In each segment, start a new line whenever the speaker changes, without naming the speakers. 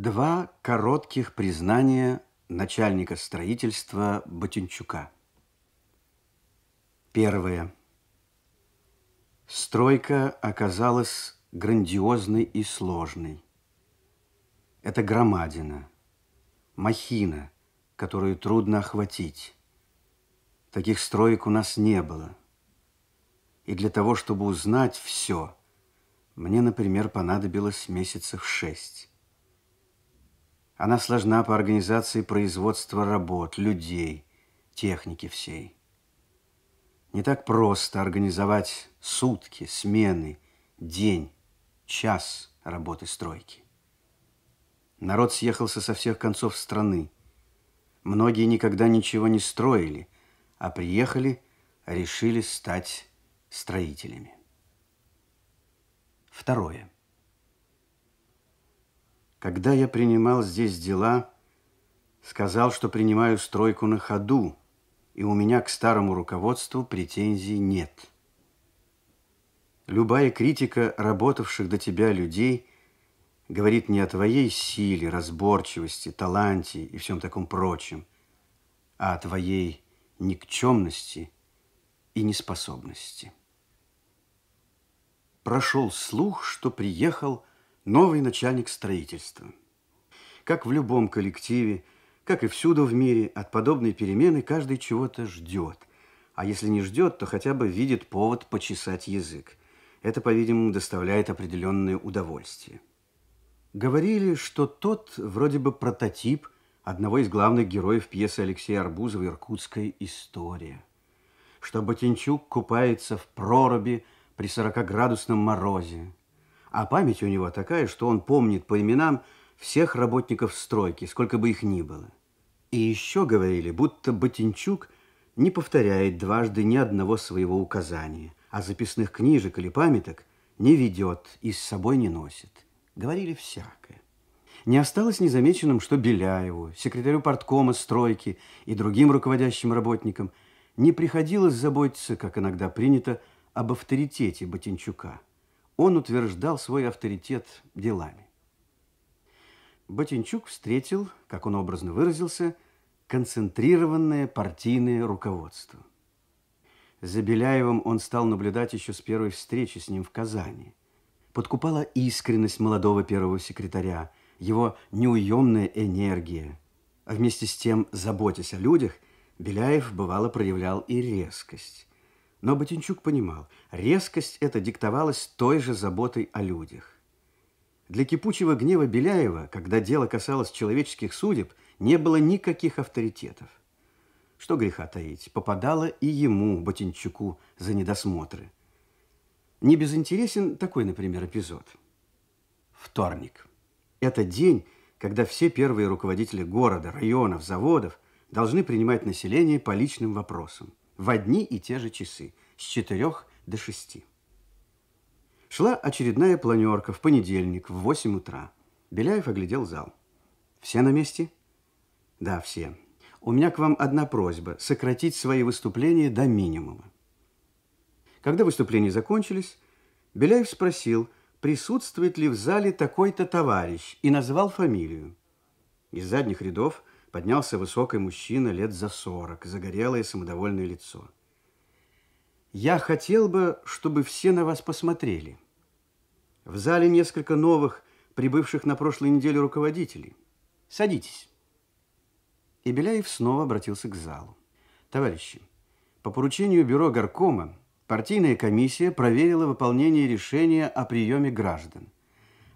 Два коротких признания начальника строительства Ботинчука. Первое. Стройка оказалась грандиозной и сложной. Это громадина, махина, которую трудно охватить. Таких строек у нас не было. И для того, чтобы узнать все, мне, например, понадобилось месяцев шесть. Она сложна по организации производства работ, людей, техники всей. Не так просто организовать сутки, смены, день, час работы стройки. Народ съехался со всех концов страны. Многие никогда ничего не строили, а приехали, решили стать строителями. Второе. Когда я принимал здесь дела, сказал, что принимаю стройку на ходу, и у меня к старому руководству претензий нет. Любая критика работавших до тебя людей говорит не о твоей силе, разборчивости, таланте и всем таком прочем, а о твоей никчемности и неспособности. Прошел слух, что приехал новый начальник строительства. Как в любом коллективе, как и всюду в мире, от подобной перемены каждый чего-то ждет. А если не ждет, то хотя бы видит повод почесать язык. Это, по-видимому, доставляет определенное удовольствие. Говорили, что тот вроде бы прототип одного из главных героев пьесы Алексея Арбузова «Иркутская история». Что Ботинчук купается в проруби при 40-градусном морозе, а память у него такая, что он помнит по именам всех работников стройки, сколько бы их ни было. И еще говорили, будто Ботинчук не повторяет дважды ни одного своего указания, а записных книжек или памяток не ведет и с собой не носит. Говорили всякое. Не осталось незамеченным, что Беляеву, секретарю порткома стройки и другим руководящим работникам не приходилось заботиться, как иногда принято, об авторитете Ботинчука – он утверждал свой авторитет делами. Ботинчук встретил, как он образно выразился, концентрированное партийное руководство. За Беляевым он стал наблюдать еще с первой встречи с ним в Казани. Подкупала искренность молодого первого секретаря, его неуемная энергия. А вместе с тем, заботясь о людях, Беляев бывало проявлял и резкость. Но Ботинчук понимал, резкость эта диктовалась той же заботой о людях. Для кипучего гнева Беляева, когда дело касалось человеческих судеб, не было никаких авторитетов. Что греха таить, попадало и ему, Ботинчуку, за недосмотры. Не безинтересен такой, например, эпизод. Вторник. Это день, когда все первые руководители города, районов, заводов должны принимать население по личным вопросам в одни и те же часы, с четырех до шести. Шла очередная планерка в понедельник в 8 утра. Беляев оглядел зал. Все на месте? Да, все. У меня к вам одна просьба – сократить свои выступления до минимума. Когда выступления закончились, Беляев спросил, присутствует ли в зале такой-то товарищ, и назвал фамилию. Из задних рядов поднялся высокий мужчина лет за сорок, загорелое самодовольное лицо. Я хотел бы, чтобы все на вас посмотрели. В зале несколько новых, прибывших на прошлой неделе руководителей. Садитесь. И Беляев снова обратился к залу. Товарищи, по поручению бюро горкома партийная комиссия проверила выполнение решения о приеме граждан.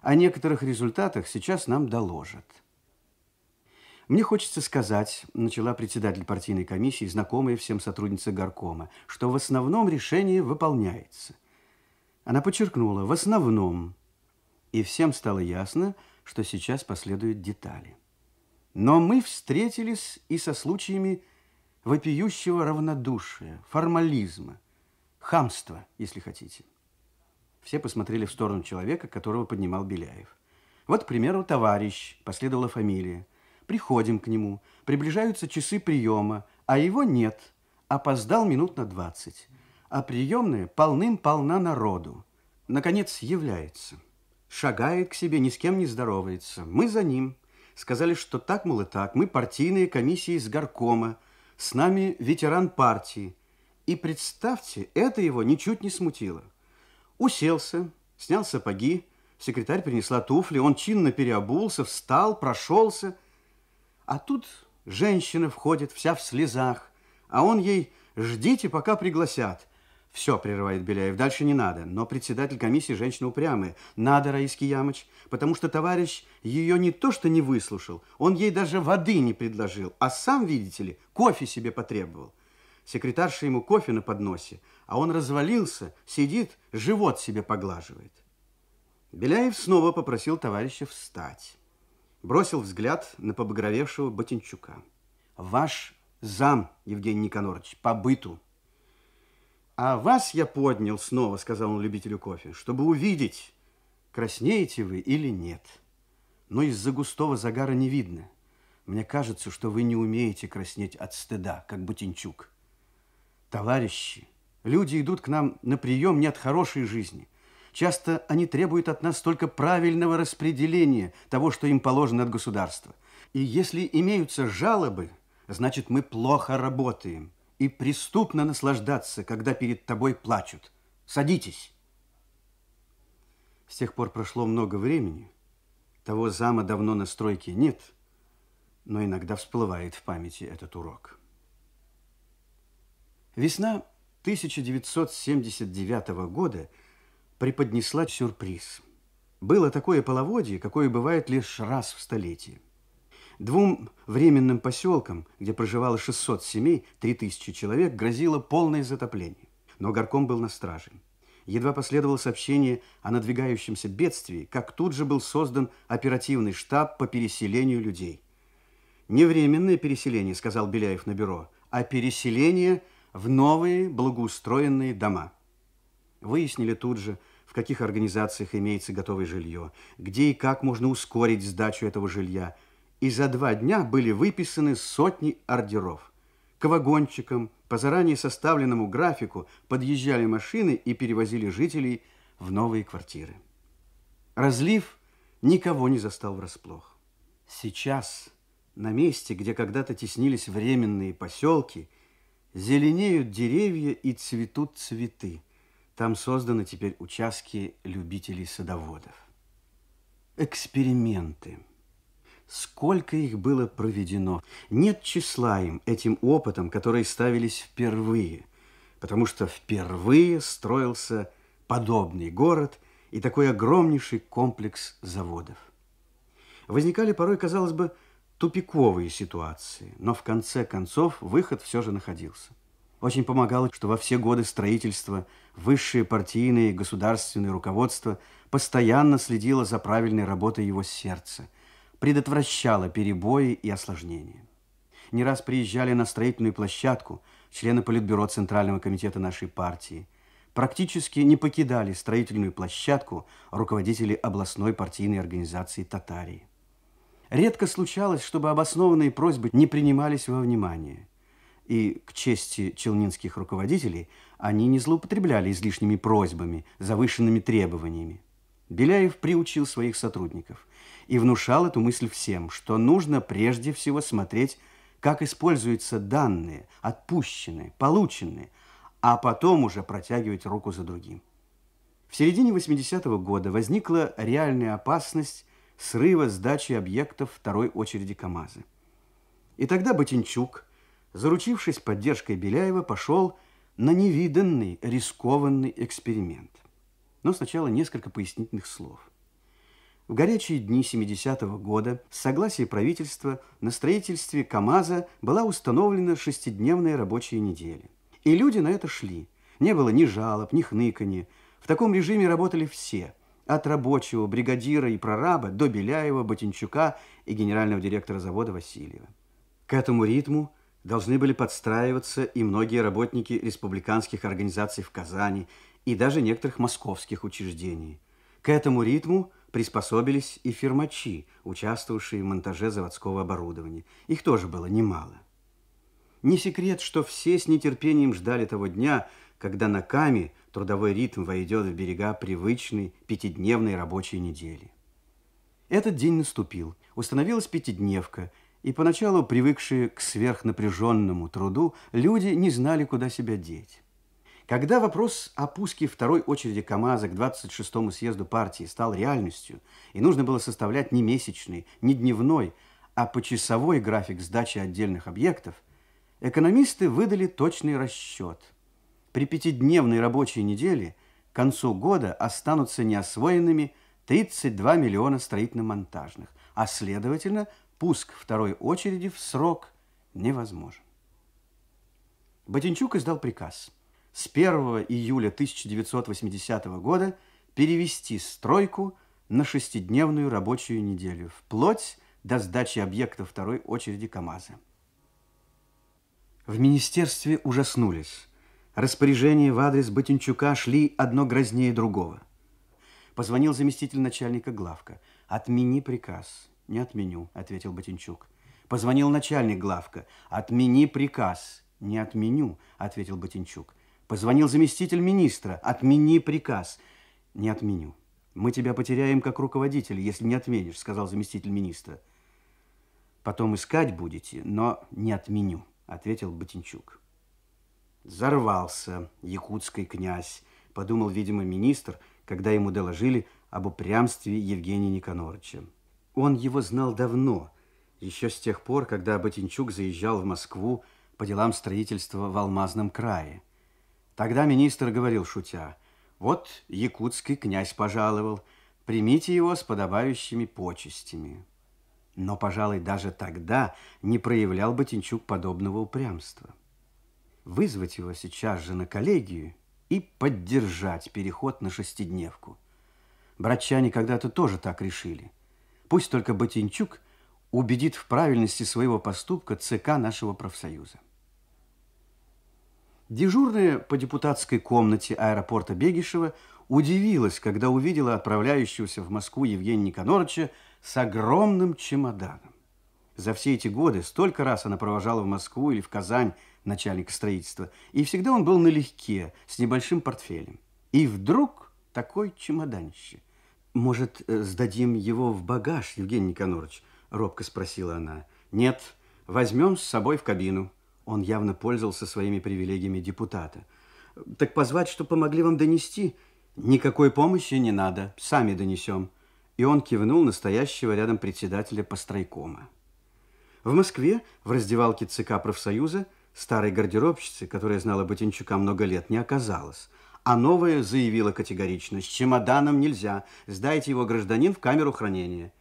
О некоторых результатах сейчас нам доложат. Мне хочется сказать, начала председатель партийной комиссии, знакомая всем сотрудница горкома, что в основном решение выполняется. Она подчеркнула, в основном. И всем стало ясно, что сейчас последуют детали. Но мы встретились и со случаями вопиющего равнодушия, формализма, хамства, если хотите. Все посмотрели в сторону человека, которого поднимал Беляев. Вот, к примеру, товарищ, последовала фамилия. Приходим к нему, приближаются часы приема, а его нет, опоздал минут на двадцать. А приемная полным-полна народу. Наконец является. шагает к себе, ни с кем не здоровается. Мы за ним. Сказали, что так, мол, и так. Мы партийные комиссии из горкома. С нами ветеран партии. И представьте, это его ничуть не смутило. Уселся, снял сапоги, секретарь принесла туфли, он чинно переобулся, встал, прошелся. А тут женщина входит, вся в слезах, а он ей «ждите, пока пригласят». Все, прерывает Беляев, дальше не надо. Но председатель комиссии женщина упрямая. Надо, Раиский Ямыч, потому что товарищ ее не то что не выслушал, он ей даже воды не предложил, а сам, видите ли, кофе себе потребовал. Секретарша ему кофе на подносе, а он развалился, сидит, живот себе поглаживает. Беляев снова попросил товарища встать. Бросил взгляд на побагровевшего Ботинчука. Ваш зам, Евгений Никонорович, по быту. А вас я поднял снова, сказал он любителю кофе, чтобы увидеть, краснеете вы или нет. Но из-за густого загара не видно. Мне кажется, что вы не умеете краснеть от стыда, как Бутинчук. Товарищи, люди идут к нам на прием не от хорошей жизни. Часто они требуют от нас только правильного распределения того, что им положено от государства. И если имеются жалобы, значит, мы плохо работаем. И преступно наслаждаться, когда перед тобой плачут. Садитесь. С тех пор прошло много времени. Того зама давно на стройке нет, но иногда всплывает в памяти этот урок. Весна 1979 года преподнесла сюрприз. Было такое половодье, какое бывает лишь раз в столетии. Двум временным поселкам, где проживало 600 семей, 3000 человек, грозило полное затопление. Но горком был на страже. Едва последовало сообщение о надвигающемся бедствии, как тут же был создан оперативный штаб по переселению людей. «Не временное переселение», — сказал Беляев на бюро, «а переселение в новые благоустроенные дома. Выяснили тут же, в каких организациях имеется готовое жилье, где и как можно ускорить сдачу этого жилья. И за два дня были выписаны сотни ордеров. К вагончикам по заранее составленному графику подъезжали машины и перевозили жителей в новые квартиры. Разлив никого не застал врасплох. Сейчас на месте, где когда-то теснились временные поселки – Зеленеют деревья и цветут цветы. Там созданы теперь участки любителей садоводов. Эксперименты. Сколько их было проведено. Нет числа им, этим опытом, которые ставились впервые. Потому что впервые строился подобный город и такой огромнейший комплекс заводов. Возникали порой, казалось бы, тупиковые ситуации, но в конце концов выход все же находился. Очень помогало, что во все годы строительства высшее партийное и государственное руководство постоянно следило за правильной работой его сердца, предотвращало перебои и осложнения. Не раз приезжали на строительную площадку члены Политбюро Центрального комитета нашей партии. Практически не покидали строительную площадку руководители областной партийной организации «Татарии». Редко случалось, чтобы обоснованные просьбы не принимались во внимание. И к чести челнинских руководителей они не злоупотребляли излишними просьбами, завышенными требованиями. Беляев приучил своих сотрудников и внушал эту мысль всем, что нужно прежде всего смотреть, как используются данные, отпущенные, полученные, а потом уже протягивать руку за другим. В середине 80-го года возникла реальная опасность срыва сдачи объектов второй очереди КАМАЗа. И тогда Ботинчук, заручившись поддержкой Беляева, пошел на невиданный, рискованный эксперимент. Но сначала несколько пояснительных слов. В горячие дни 70-го года с согласия правительства на строительстве КАМАЗа была установлена шестидневная рабочая неделя. И люди на это шли. Не было ни жалоб, ни хныканья. В таком режиме работали все – от рабочего, бригадира и прораба до Беляева, Ботинчука и генерального директора завода Васильева. К этому ритму должны были подстраиваться и многие работники республиканских организаций в Казани и даже некоторых московских учреждений. К этому ритму приспособились и фирмачи, участвовавшие в монтаже заводского оборудования. Их тоже было немало. Не секрет, что все с нетерпением ждали того дня, когда на Каме трудовой ритм войдет в берега привычной пятидневной рабочей недели. Этот день наступил. Установилась пятидневка, и поначалу привыкшие к сверхнапряженному труду люди не знали, куда себя деть. Когда вопрос о пуске второй очереди КАМАЗа к 26-му съезду партии стал реальностью, и нужно было составлять не месячный, не дневной, а почасовой график сдачи отдельных объектов, экономисты выдали точный расчет. При пятидневной рабочей неделе к концу года останутся неосвоенными 32 миллиона строительно-монтажных, а следовательно, пуск второй очереди в срок невозможен. Ботинчук издал приказ с 1 июля 1980 года перевести стройку на шестидневную рабочую неделю, вплоть до сдачи объекта второй очереди КАМАЗа. В министерстве ужаснулись. Распоряжения в адрес Ботинчука шли одно грознее другого. Позвонил заместитель начальника главка. «Отмени приказ». «Не отменю», — ответил Ботинчук. Позвонил начальник главка. «Отмени приказ». «Не отменю», — ответил Ботинчук. Позвонил заместитель министра. «Отмени приказ». «Не отменю». «Мы тебя потеряем как руководитель, если не отменишь», — сказал заместитель министра. «Потом искать будете, но не отменю», — ответил Ботинчук. Зарвался якутский князь, подумал, видимо, министр, когда ему доложили об упрямстве Евгения Никоноровича. Он его знал давно, еще с тех пор, когда Ботинчук заезжал в Москву по делам строительства в Алмазном крае. Тогда министр говорил, шутя, вот якутский князь пожаловал, примите его с подобающими почестями. Но, пожалуй, даже тогда не проявлял Ботинчук подобного упрямства. Вызвать его сейчас же на коллегию и поддержать переход на шестидневку. Братчане когда-то тоже так решили. Пусть только Ботинчук убедит в правильности своего поступка ЦК нашего профсоюза. Дежурная по депутатской комнате аэропорта Бегишева удивилась, когда увидела отправляющегося в Москву Евгения Никоноровича с огромным чемоданом. За все эти годы столько раз она провожала в Москву или в Казань начальника строительства, и всегда он был налегке, с небольшим портфелем. И вдруг такой чемоданище. «Может, э, сдадим его в багаж, Евгений Никонорович?» – робко спросила она. «Нет, возьмем с собой в кабину». Он явно пользовался своими привилегиями депутата. Так позвать, что помогли вам донести? Никакой помощи не надо, сами донесем. И он кивнул настоящего рядом председателя постройкома. В Москве, в раздевалке ЦК профсоюза, старой гардеробщицы, которая знала Ботинчука много лет, не оказалось. А новая заявила категорично, с чемоданом нельзя, сдайте его гражданин в камеру хранения.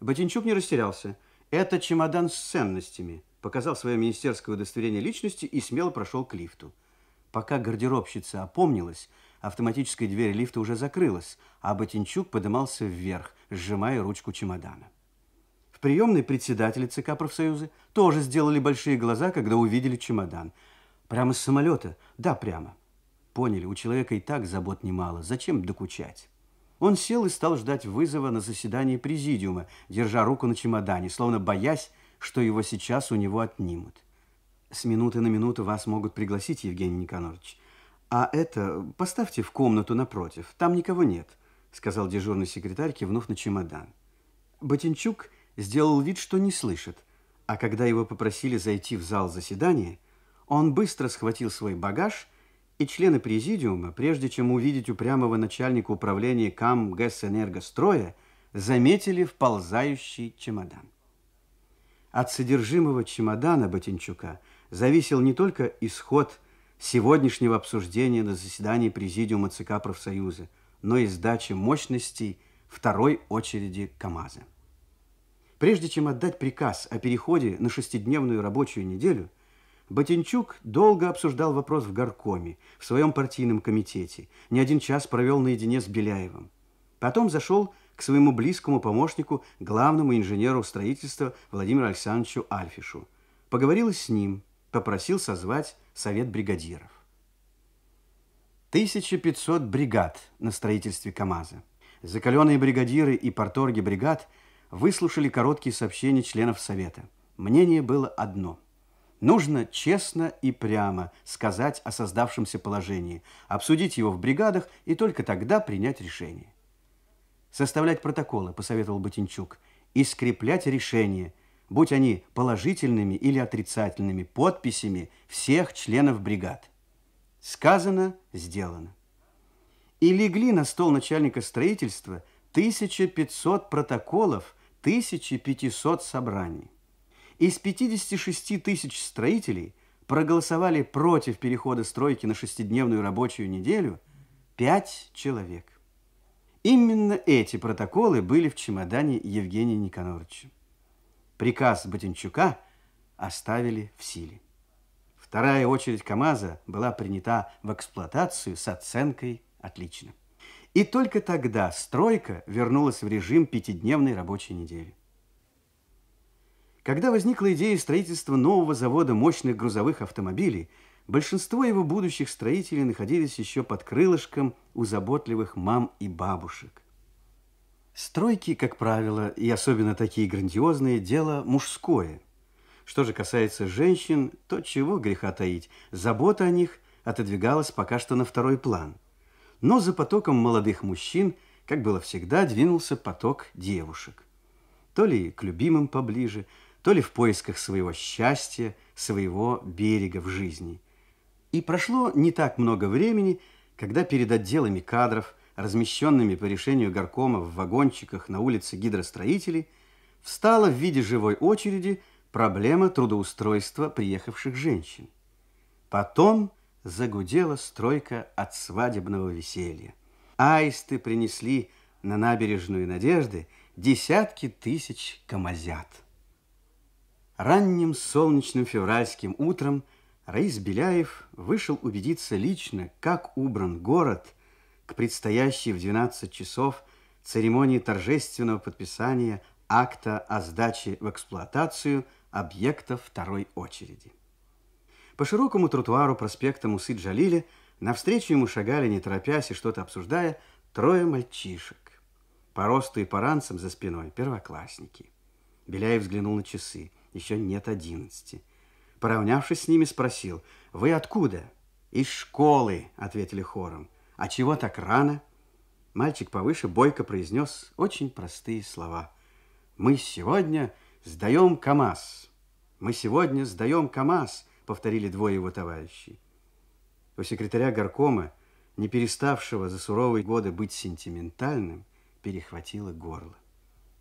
Ботинчук не растерялся. Это чемодан с ценностями – показал свое министерское удостоверение личности и смело прошел к лифту. Пока гардеробщица опомнилась, автоматическая дверь лифта уже закрылась, а Ботинчук подымался вверх, сжимая ручку чемодана. В приемной председатели ЦК профсоюза тоже сделали большие глаза, когда увидели чемодан. Прямо с самолета? Да, прямо. Поняли, у человека и так забот немало. Зачем докучать? Он сел и стал ждать вызова на заседание президиума, держа руку на чемодане, словно боясь, что его сейчас у него отнимут. С минуты на минуту вас могут пригласить, Евгений Никонорович. А это поставьте в комнату напротив, там никого нет, сказал дежурный секретарь, кивнув на чемодан. Ботинчук сделал вид, что не слышит, а когда его попросили зайти в зал заседания, он быстро схватил свой багаж, и члены президиума, прежде чем увидеть упрямого начальника управления КАМ ГЭС-Энергостроя, заметили вползающий чемодан. От содержимого чемодана Ботинчука зависел не только исход сегодняшнего обсуждения на заседании Президиума ЦК профсоюза, но и сдачи мощностей второй очереди КАМАЗа. Прежде чем отдать приказ о переходе на шестидневную рабочую неделю, Ботинчук долго обсуждал вопрос в горкоме, в своем партийном комитете, не один час провел наедине с Беляевым. Потом зашел к своему близкому помощнику, главному инженеру строительства Владимиру Александровичу Альфишу. Поговорил с ним, попросил созвать совет бригадиров. 1500 бригад на строительстве КАМАЗа. Закаленные бригадиры и порторги бригад выслушали короткие сообщения членов совета. Мнение было одно. Нужно честно и прямо сказать о создавшемся положении, обсудить его в бригадах и только тогда принять решение. Составлять протоколы, посоветовал Ботинчук, и скреплять решения, будь они положительными или отрицательными, подписями всех членов бригад. Сказано, сделано. И легли на стол начальника строительства 1500 протоколов, 1500 собраний. Из 56 тысяч строителей проголосовали против перехода стройки на шестидневную рабочую неделю 5 человек. Именно эти протоколы были в чемодане Евгения Никоноровича. Приказ Ботинчука оставили в силе. Вторая очередь КАМАЗа была принята в эксплуатацию с оценкой «отлично». И только тогда стройка вернулась в режим пятидневной рабочей недели. Когда возникла идея строительства нового завода мощных грузовых автомобилей, большинство его будущих строителей находились еще под крылышком у заботливых мам и бабушек. Стройки, как правило, и особенно такие грандиозные, дело мужское. Что же касается женщин, то чего греха таить, забота о них отодвигалась пока что на второй план. Но за потоком молодых мужчин, как было всегда, двинулся поток девушек. То ли к любимым поближе, то ли в поисках своего счастья, своего берега в жизни. И прошло не так много времени, когда перед отделами кадров, размещенными по решению горкома в вагончиках на улице гидростроителей, встала в виде живой очереди проблема трудоустройства приехавших женщин. Потом загудела стройка от свадебного веселья. Аисты принесли на набережную Надежды десятки тысяч камазят. Ранним солнечным февральским утром Раис Беляев вышел убедиться лично, как убран город к предстоящей в 12 часов церемонии торжественного подписания акта о сдаче в эксплуатацию объекта второй очереди. По широкому тротуару проспекта Мусы-Джалиля навстречу ему шагали, не торопясь и что-то обсуждая, трое мальчишек. По росту и по ранцам за спиной первоклассники. Беляев взглянул на часы – еще нет одиннадцати. Поравнявшись с ними, спросил, «Вы откуда?» «Из школы», — ответили хором. «А чего так рано?» Мальчик повыше бойко произнес очень простые слова. «Мы сегодня сдаем КАМАЗ». «Мы сегодня сдаем КАМАЗ», — повторили двое его товарищей. У секретаря горкома, не переставшего за суровые годы быть сентиментальным, перехватило горло.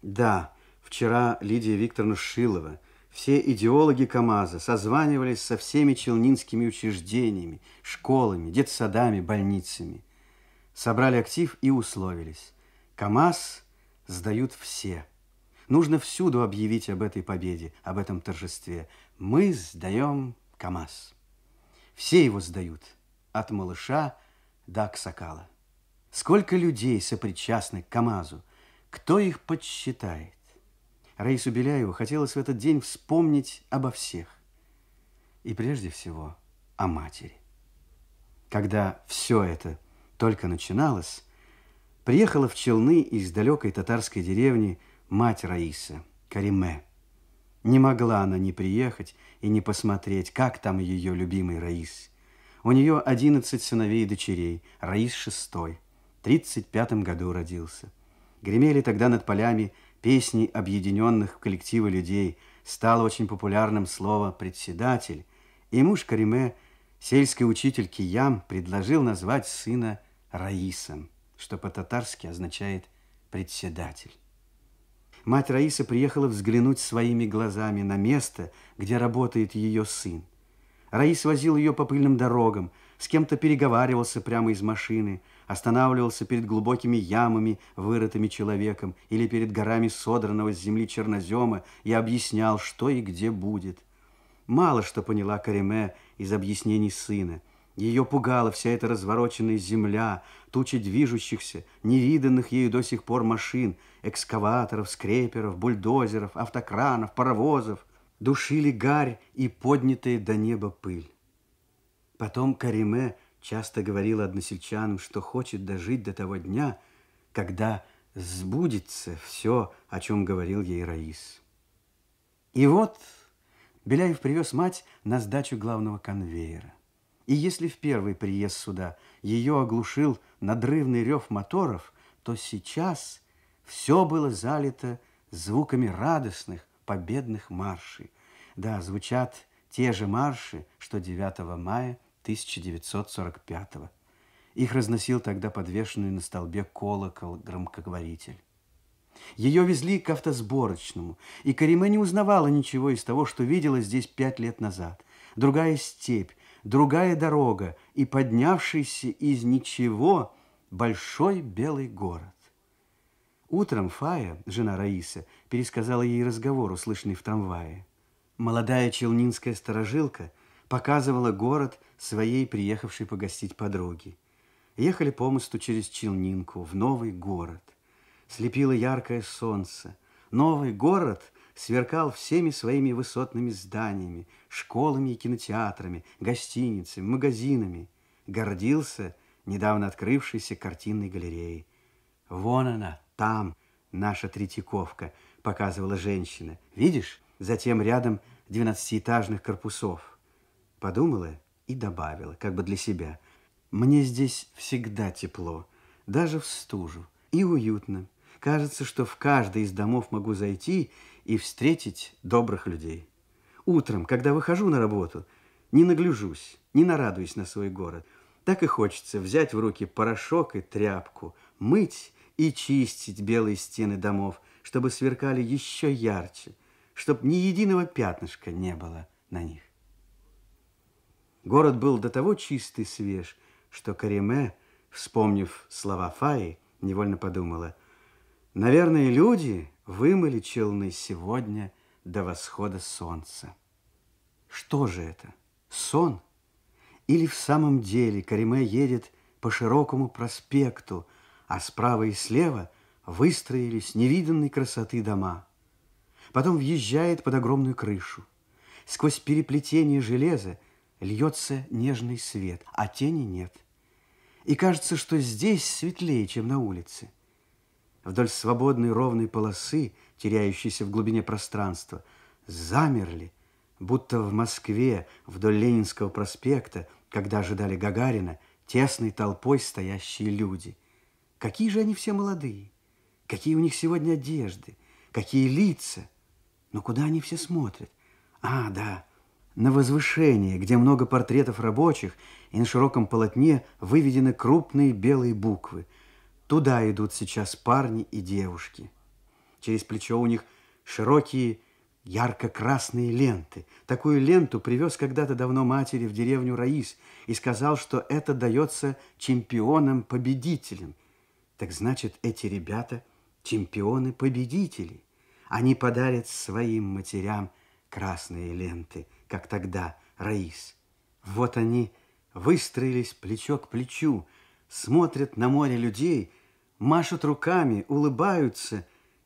Да, вчера Лидия Викторовна Шилова — все идеологи КАМАЗа созванивались со всеми челнинскими учреждениями, школами, детсадами, больницами. Собрали актив и условились. КАМАЗ сдают все. Нужно всюду объявить об этой победе, об этом торжестве. Мы сдаем КАМАЗ. Все его сдают, от малыша до аксакала. Сколько людей сопричастны к КАМАЗу, кто их подсчитает? Раису Беляеву хотелось в этот день вспомнить обо всех. И прежде всего о матери. Когда все это только начиналось, приехала в Челны из далекой татарской деревни мать Раиса, Кариме. Не могла она не приехать и не посмотреть, как там ее любимый Раис. У нее одиннадцать сыновей и дочерей, Раис шестой, в тридцать пятом году родился. Гремели тогда над полями песни объединенных в коллективы людей стало очень популярным слово «председатель», и муж Кариме, сельский учитель Киям, предложил назвать сына Раисом, что по-татарски означает «председатель». Мать Раиса приехала взглянуть своими глазами на место, где работает ее сын. Раис возил ее по пыльным дорогам, с кем-то переговаривался прямо из машины – останавливался перед глубокими ямами, вырытыми человеком, или перед горами содранного с земли чернозема и объяснял, что и где будет. Мало что поняла Кариме из объяснений сына. Ее пугала вся эта развороченная земля, тучи движущихся, невиданных ею до сих пор машин, экскаваторов, скреперов, бульдозеров, автокранов, паровозов. Душили гарь и поднятая до неба пыль. Потом Кариме часто говорила односельчанам, что хочет дожить до того дня, когда сбудется все, о чем говорил ей Раис. И вот Беляев привез мать на сдачу главного конвейера. И если в первый приезд сюда ее оглушил надрывный рев моторов, то сейчас все было залито звуками радостных победных маршей. Да, звучат те же марши, что 9 мая 1945 -го. Их разносил тогда подвешенный на столбе колокол-громкоговоритель. Ее везли к автосборочному, и Кариме не узнавала ничего из того, что видела здесь пять лет назад. Другая степь, другая дорога и поднявшийся из ничего большой белый город. Утром Фая, жена Раиса, пересказала ей разговор, услышанный в трамвае. Молодая челнинская сторожилка показывала город своей приехавшей погостить подруге. Ехали по мосту через Челнинку в новый город. Слепило яркое солнце. Новый город сверкал всеми своими высотными зданиями, школами и кинотеатрами, гостиницами, магазинами. Гордился недавно открывшейся картинной галереей. Вон она, там, наша Третьяковка, показывала женщина. Видишь, затем рядом двенадцатиэтажных корпусов. Подумала и добавила, как бы для себя. Мне здесь всегда тепло, даже в стужу, и уютно. Кажется, что в каждый из домов могу зайти и встретить добрых людей. Утром, когда выхожу на работу, не нагляжусь, не нарадуюсь на свой город. Так и хочется взять в руки порошок и тряпку, мыть и чистить белые стены домов, чтобы сверкали еще ярче, чтобы ни единого пятнышка не было на них. Город был до того чистый и свеж, что Кариме, вспомнив слова Фаи, невольно подумала, наверное, люди вымыли челны сегодня до восхода солнца. Что же это? Сон? Или в самом деле Кариме едет по широкому проспекту, а справа и слева выстроились невиданной красоты дома. Потом въезжает под огромную крышу. Сквозь переплетение железа льется нежный свет, а тени нет. И кажется, что здесь светлее, чем на улице. Вдоль свободной ровной полосы, теряющейся в глубине пространства, замерли, будто в Москве вдоль Ленинского проспекта, когда ожидали Гагарина, тесной толпой стоящие люди. Какие же они все молодые, какие у них сегодня одежды, какие лица. Но куда они все смотрят? А, да, на возвышение, где много портретов рабочих, и на широком полотне выведены крупные белые буквы. Туда идут сейчас парни и девушки. Через плечо у них широкие ярко-красные ленты. Такую ленту привез когда-то давно матери в деревню Раис и сказал, что это дается чемпионам-победителям. Так значит, эти ребята чемпионы-победители. Они подарят своим матерям красные ленты, как тогда Раис. Вот они выстроились плечо к плечу, смотрят на море людей, машут руками, улыбаются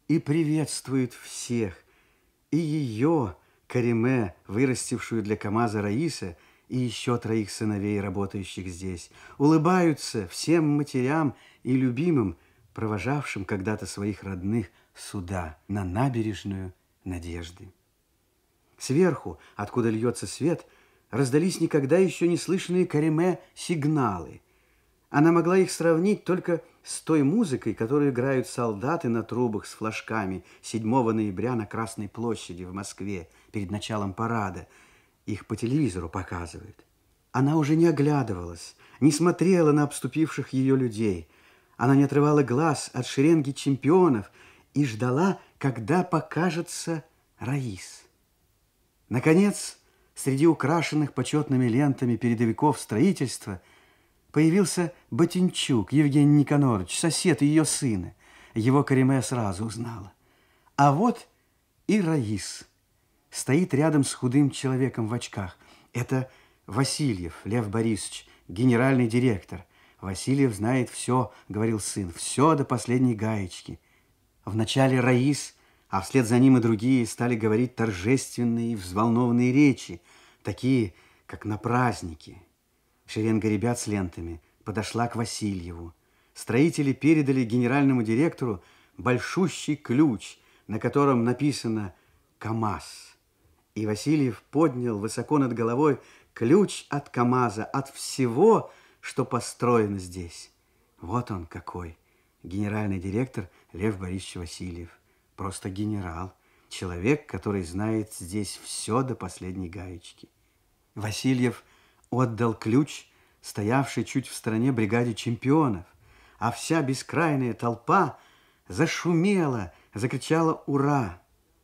и приветствуют всех. И ее, Кариме, вырастившую для КамАЗа Раиса, и еще троих сыновей, работающих здесь, улыбаются всем матерям и любимым, провожавшим когда-то своих родных сюда, на набережную Надежды. Сверху, откуда льется свет, раздались никогда еще не слышанные Кариме сигналы. Она могла их сравнить только с той музыкой, которую играют солдаты на трубах с флажками 7 ноября на Красной площади в Москве перед началом парада. Их по телевизору показывают. Она уже не оглядывалась, не смотрела на обступивших ее людей. Она не отрывала глаз от шеренги чемпионов и ждала, когда покажется Раис. Наконец, среди украшенных почетными лентами передовиков строительства появился Ботинчук Евгений Никонорович, сосед ее сына. Его Кариме сразу узнала. А вот и Раис стоит рядом с худым человеком в очках. Это Васильев Лев Борисович, генеральный директор. Васильев знает все, говорил сын, все до последней гаечки. Вначале Раис а вслед за ним и другие стали говорить торжественные и взволнованные речи, такие, как на празднике. Шеренга ребят с лентами подошла к Васильеву. Строители передали генеральному директору большущий ключ, на котором написано «КамАЗ». И Васильев поднял высоко над головой ключ от КамАЗа, от всего, что построено здесь. Вот он какой, генеральный директор Лев Борисович Васильев. Просто генерал, человек, который знает здесь все до последней гаечки. Васильев отдал ключ, стоявший чуть в стороне бригаде чемпионов, а вся бескрайная толпа зашумела, закричала «Ура!».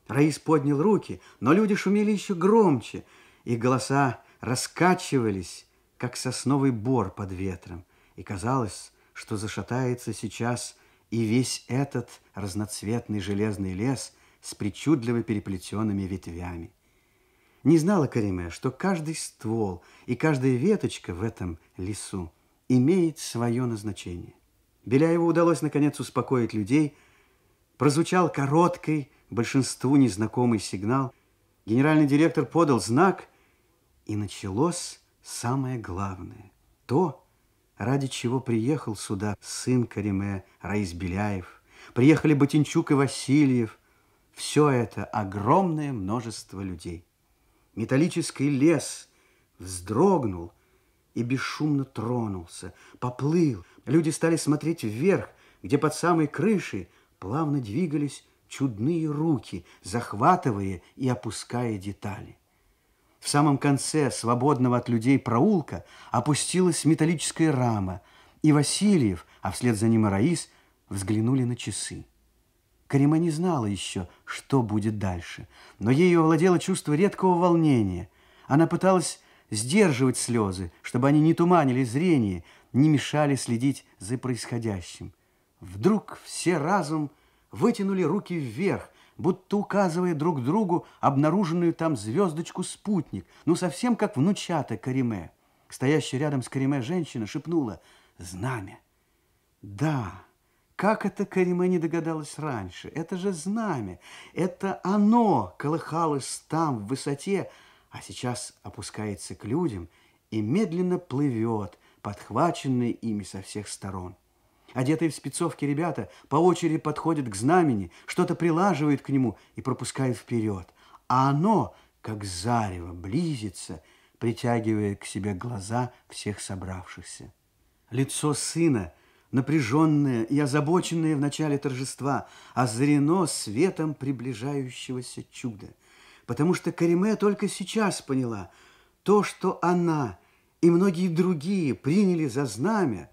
Раис поднял руки, но люди шумели еще громче, и голоса раскачивались, как сосновый бор под ветром, и казалось, что зашатается сейчас и весь этот разноцветный железный лес с причудливо переплетенными ветвями. Не знала Кариме, что каждый ствол и каждая веточка в этом лесу имеет свое назначение. Беляеву удалось, наконец, успокоить людей. Прозвучал короткий, большинству незнакомый сигнал. Генеральный директор подал знак, и началось самое главное. То, ради чего приехал сюда сын Кариме Раис Беляев, приехали Ботинчук и Васильев. Все это огромное множество людей. Металлический лес вздрогнул и бесшумно тронулся, поплыл. Люди стали смотреть вверх, где под самой крышей плавно двигались чудные руки, захватывая и опуская детали. В самом конце свободного от людей проулка опустилась металлическая рама, и Васильев, а вслед за ним и Раис, взглянули на часы. Карима не знала еще, что будет дальше, но ею овладело чувство редкого волнения. Она пыталась сдерживать слезы, чтобы они не туманили зрение, не мешали следить за происходящим. Вдруг все разум вытянули руки вверх, будто указывая друг другу обнаруженную там звездочку-спутник, ну совсем как внучата Кариме. Стоящая рядом с Кариме женщина шепнула «Знамя». Да, как это Кариме не догадалась раньше? Это же знамя. Это оно колыхалось там, в высоте, а сейчас опускается к людям и медленно плывет, подхваченный ими со всех сторон. Одетые в спецовки ребята по очереди подходят к знамени, что-то прилаживают к нему и пропускают вперед. А оно, как зарево, близится, притягивая к себе глаза всех собравшихся. Лицо сына – напряженное и озабоченное в начале торжества, озарено светом приближающегося чуда. Потому что Кариме только сейчас поняла, то, что она и многие другие приняли за знамя,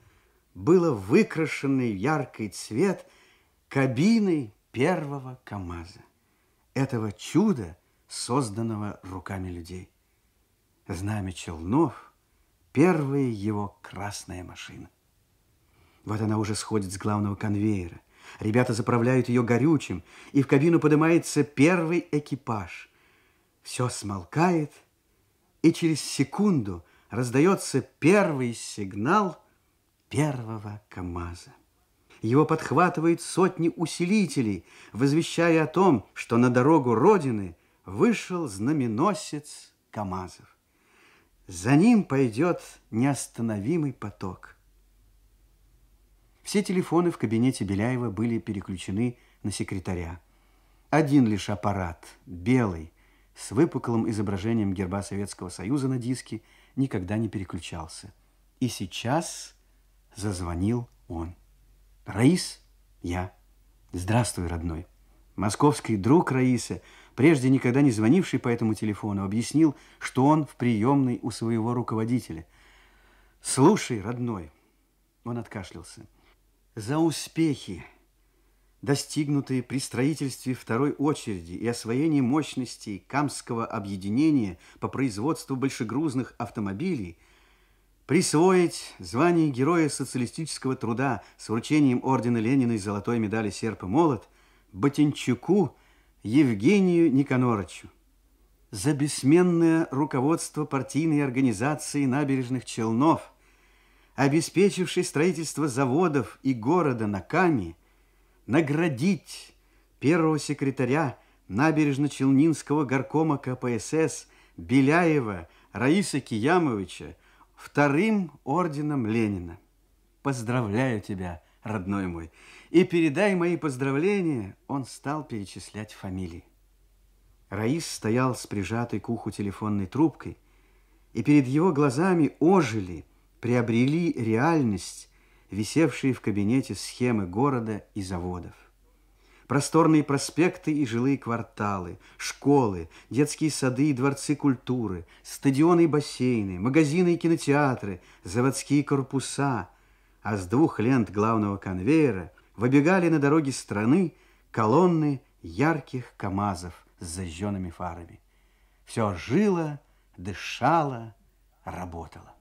было выкрашенный яркий цвет кабиной первого КамАЗа. Этого чуда, созданного руками людей. Знамя Челнов – первая его красная машина. Вот она уже сходит с главного конвейера. Ребята заправляют ее горючим, и в кабину поднимается первый экипаж. Все смолкает, и через секунду раздается первый сигнал первого КамАЗа. Его подхватывают сотни усилителей, возвещая о том, что на дорогу Родины вышел знаменосец КамАЗов. За ним пойдет неостановимый поток – все телефоны в кабинете Беляева были переключены на секретаря. Один лишь аппарат, белый, с выпуклым изображением герба Советского Союза на диске, никогда не переключался. И сейчас зазвонил он. «Раис, я. Здравствуй, родной». Московский друг Раисы, прежде никогда не звонивший по этому телефону, объяснил, что он в приемной у своего руководителя. «Слушай, родной», он откашлялся, — за успехи, достигнутые при строительстве второй очереди и освоении мощностей Камского объединения по производству большегрузных автомобилей, присвоить звание Героя социалистического труда с вручением ордена Ленина и золотой медали «Серп и молот» Ботинчуку Евгению Никонорычу. За бессменное руководство партийной организации набережных Челнов – обеспечивший строительство заводов и города на Каме, наградить первого секретаря набережно-Челнинского горкома КПСС Беляева Раиса Киямовича вторым орденом Ленина. Поздравляю тебя, родной мой, и передай мои поздравления, он стал перечислять фамилии. Раис стоял с прижатой к уху телефонной трубкой, и перед его глазами ожили, приобрели реальность висевшие в кабинете схемы города и заводов. Просторные проспекты и жилые кварталы, школы, детские сады и дворцы культуры, стадионы и бассейны, магазины и кинотеатры, заводские корпуса, а с двух лент главного конвейера выбегали на дороги страны колонны ярких КАМАЗов с зажженными фарами. Все жило, дышало, работало.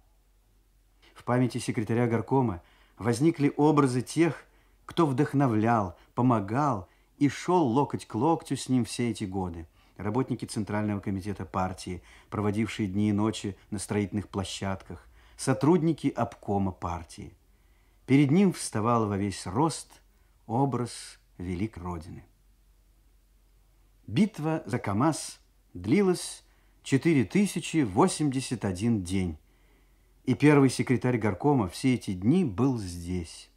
В памяти секретаря горкома возникли образы тех, кто вдохновлял, помогал и шел локоть к локтю с ним все эти годы. Работники Центрального комитета партии, проводившие дни и ночи на строительных площадках, сотрудники обкома партии. Перед ним вставал во весь рост образ велик Родины. Битва за КАМАЗ длилась 4081 день, и первый секретарь горкома все эти дни был здесь.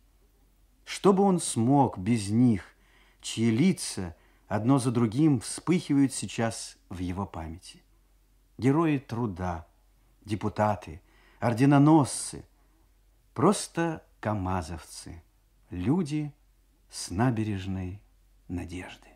Что бы он смог без них, чьи лица одно за другим вспыхивают сейчас в его памяти? Герои труда, депутаты, орденоносцы, просто камазовцы, люди с набережной надежды.